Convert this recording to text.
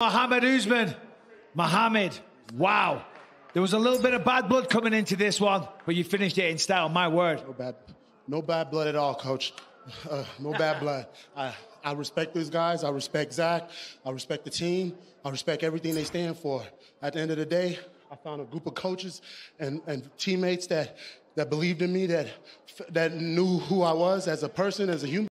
Mohammed Usman. Mohammed, wow. There was a little bit of bad blood coming into this one, but you finished it in style, my word. No bad, no bad blood at all, coach. Uh, no bad blood. I, I respect these guys. I respect Zach. I respect the team. I respect everything they stand for. At the end of the day, I found a group of coaches and, and teammates that, that believed in me, that, that knew who I was as a person, as a human.